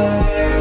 Música